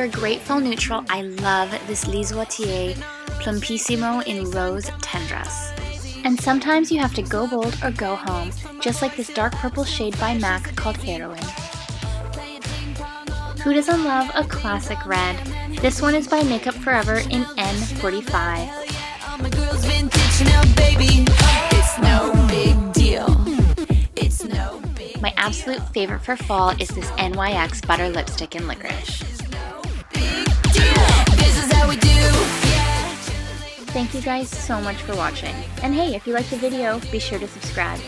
for a great fall neutral, I love this Lise Plumpissimo in Rose Tendresse. And sometimes you have to go bold or go home, just like this dark purple shade by MAC called Heroine. Who doesn't love a classic red? This one is by Makeup Forever in N45. My absolute favorite for fall is this NYX Butter Lipstick in Licorice. Thank you guys so much for watching. And hey, if you liked the video, be sure to subscribe.